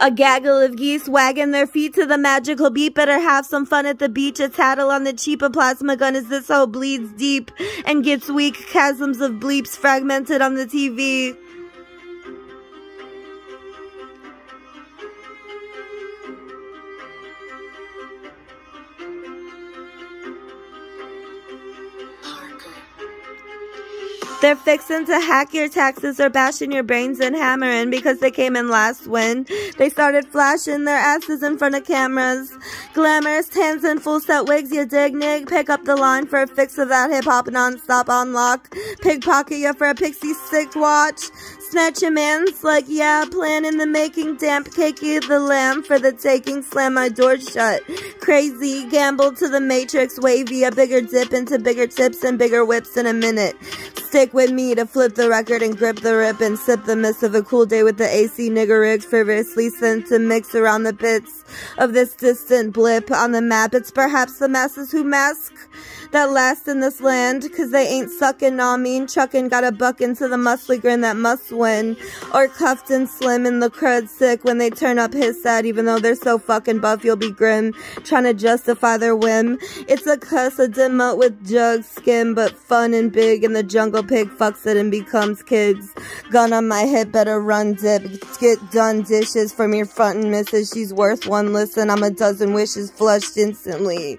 A gaggle of geese wagging their feet to the magical beat. Better have some fun at the beach. A tattle on the cheap. A plasma gun as this hole bleeds deep and gets weak. Chasms of bleeps fragmented on the TV. They're fixing to hack your taxes or bashing your brains and hammering because they came in last when they started flashing their asses in front of cameras. Glamorous tans and full set wigs, you dig, nig. Pick up the line for a fix of that hip hop non-stop on lock. Pickpocket you for a pixie stick watch. Snatch a man's like, yeah, plan in the making, damp cakey the lamb for the taking, slam my door shut. Crazy, gamble to the matrix, wavy, a bigger dip into bigger tips and bigger whips in a minute. Stick with me to flip the record and grip the rip and sip the mist of a cool day with the AC nigger rigs frivolously sent to mix around the bits of this distant blip on the map. It's perhaps the masses who mask that last in this land, cause they ain't sucking, nah, mean chucking, got a buck into the muscly grin that must win, or cuffed and slim in the crud sick when they turn up his side, even though they're so fucking buff, you'll be grim, trying to justify their whim. It's a cuss, a demote with jug skin, but fun and big, and the jungle pig fucks it and becomes kids. Gun on my hip, better run dip, get done dishes from your front and misses, she's worth one listen, I'm a dozen wishes flushed instantly.